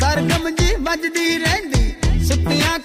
ਸਰਗਮ ਜੀ ਵੱਜਦੀ ਰਹਿੰਦੀ ਸੁੱਤਿਆਂ